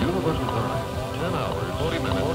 Universal time, 10 hours, 40 minutes.